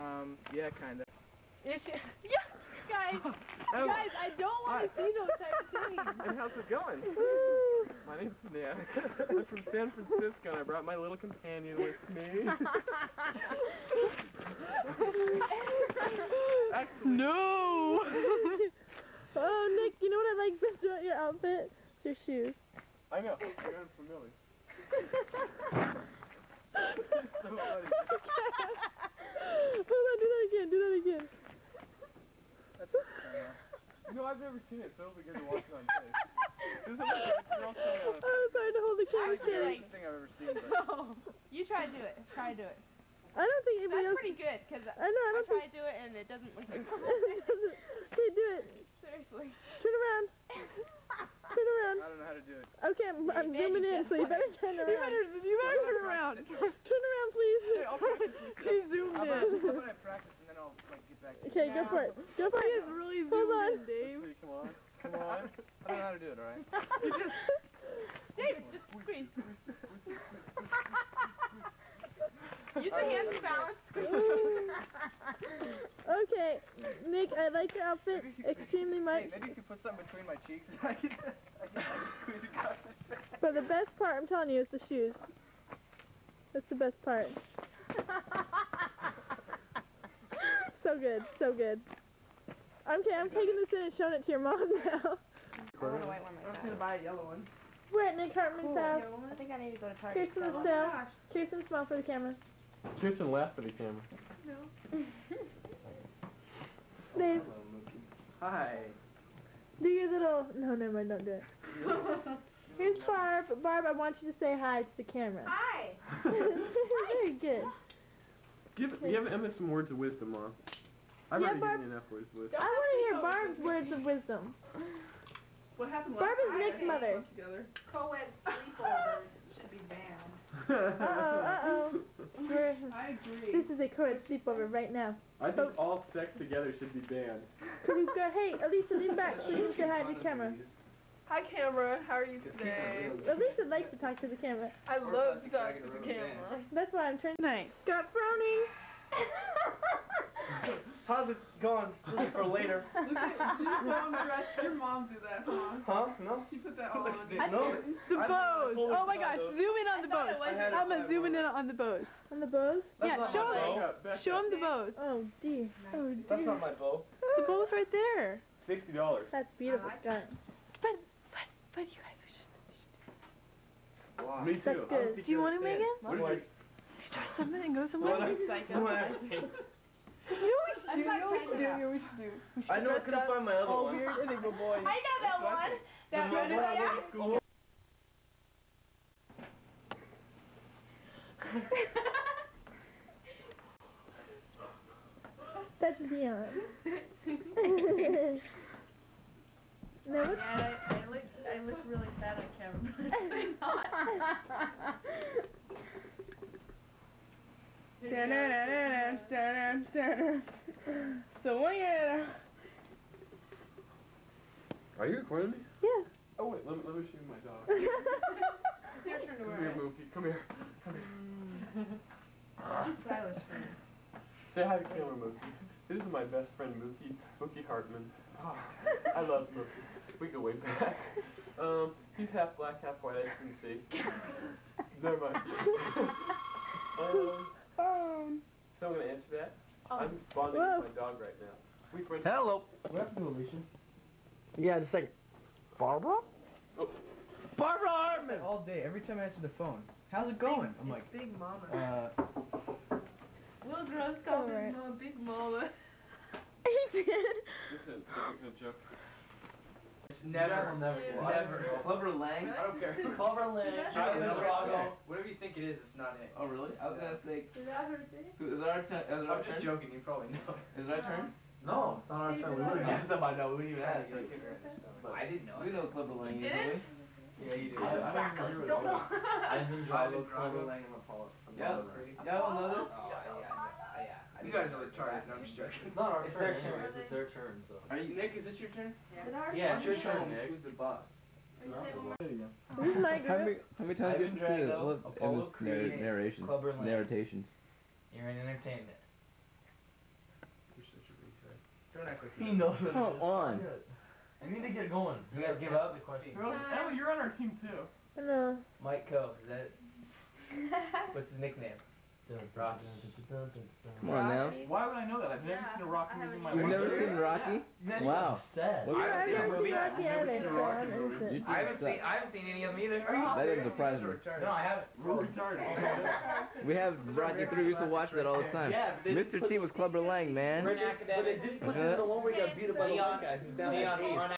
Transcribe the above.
Um, yeah, kinda. Is she? Yeah, guys, Oh, guys, I don't want to see those type of things. and how's it going? My name's Nick. I'm from San Francisco, and I brought my little companion with me. Actually, No. oh, Nick, you know what I like best about your outfit? It's your shoes. I know. I'm familiar. so funny. Hold on, do that again. Do that again. That's, uh, no, I've never seen it, so it'll be good to watch it on tape. This is like, you're also, uh, Oh, it's hard to hold the camera it's the steady. nicest thing I've ever seen. But You try to do it. Try to do it. I don't think anybody That's else. pretty good because I know. I I don't try think. to do it and it doesn't look like okay, do it. seriously. Turn around. Turn around. I don't know how to do it. Okay, I'm, Yeah, I'm zooming in, so you better turn You better, you better turn around. Turn around, please. I'll practice this. Zoomed How about, in. how about I practice and then I'll like get back to Okay, go for it. Go for it. really Hold on. Let's see, come on. Come on. I don't know how to do it, alright? David, just squeeze. Use the hands to balance. Okay, Nick, I like your outfit extremely much, Hey, maybe you could put something between my cheeks and I can, I can, I can squeeze across his but the best part, I'm telling you, is the shoes. That's the best part. so good, so good. Okay, I'm taking this in and showing it to your mom now. I want a white one like that. buy a yellow one. We're at Nick Hartman's house. I think I need to go to Target. Kirsten so- still. Kirsten, smile for the camera. Kirsten laugh for the camera. No. Dave, Hi. do your little. No, never mind, don't do it. Here's Barb. Barb, I want you to say hi to the camera. Hi. Very good. Give, give Emma some words of wisdom, Mom. I've Yeah, already Barb. given enough words of wisdom. I want to hear Barb's words of wisdom. What happened Barb is Nick's mother. Co-ed sleepovers should be banned. Uh oh, uh oh. We're, I agree. this is a co-ed sleepover right now. I think all sex together should be banned. Cause we've got, hey, Alicia, lean back so you can say hi the camera. Hi, camera. How are you today? Alicia likes to talk to the camera. I love to talk to the camera. That's why I'm turning. Nice. Got frowning. How's it going? This is for later. Look at your mom dress. Your mom do that, huh? Huh? No? She put that all on. No. The I- bows. Oh my gosh. those. Zoom in on the bows. I had it I'm that zooming way. in on the bows. On the bows. Yeah, show them. bow. Becca, Show them the bows. Oh dear. Oh dear. That's not my bow. The bows right there. Sixty dollars. That's beautiful, Scott. But, but, but you guys, we should. Me too. That's don't good. Do you you want to, understand. Megan? What did you- Try something and go No, somewhere. You know what we should do? You know we I'm should do? You know what we should do? We should I know I couldn't find my other all one. weird and then go boy. I know that one. That The one. one I went to school. That's beyond. no, what's Yeah, I, I look, I look really fat on camera, So when you Are you recording me? Yeah. Oh wait, let me, let me show you my dog. It's your turn to Come wear here, it. Mookie. Come here. Come here. It's too stylish for me. Say hi to camera, Mookie. This is my best friend, Mookie. Mookie Hartman. Ah, I love Mookie. We go way back. Um, he's half black, half white, as you can see. Never mind. um, um, so I'm gonna answer that. I'm bonding Whoa. with my dog right now. We friends. Hello. What happened to Alicia? Yeah, just like Barbara. Barbara Hartman. all day, every time I answer the phone. How's it going? I'm like, Big mama. uh, Will Gross called Alright. his mom Big Mama. he did? Listen, it's a joke. Never, never, never. Clubber Lang. I don't care. Clubber Lang. Is that Jonathan her? Drago. Whatever you think it is, it's not it. Oh really? I was gonna say. Is that her thing? Is it our turn? Is our I'm just joking. You probably know. Is it our turn? Uh-huh. No, it's not our turn. We would've Yes, stuff I know. We didn't even ask. I didn't know. We know Clubber Lang. You didn't? Yeah, you did. I, I don't remember. Don't know. I didn't I Drago, did Clubber Drago. Lang, and Apollo. Yeah. Yeah, I know this. Oh, yeah, yeah, yeah. You guys know the chart is. No, I'm just joking. It's not our It's turn. their turn. It's their turn. So. Are you Nick? Is this your turn? Is it ours? Yeah, it's your Who's turn, Nick. Who's the boss? say one more? This my How many, group. how many times Ivan did you see it? Drago, Look, Apollo it was narr- Creed, narrations. Clubber Lang. Narrations. You're in entertainment. Don't act like He knows what Come on. I need to get going. You guys give up? Girls, Emma, oh, you're on our team too. No. Mike Coe, is that what's his nickname? Rocky. Come on now. Why would I know that? I've never Yeah, seen a Rocky movie in haven't my You've never seen Rocky? Not Wow. even Sad. I I've haven't seen a movie. seen Rocky I've never either, seen a so Rocky I'm movie. I haven't seen I haven't seen any of them either. That didn't surprise me. No, I haven't. We're retarded. We have Rocky 3. We used to watch that all the time. Yeah, Mr. T was Clubber Lang, man. Academic. But they just put him in the one where he got beat up by the Leon- guy who's down Leon, there. run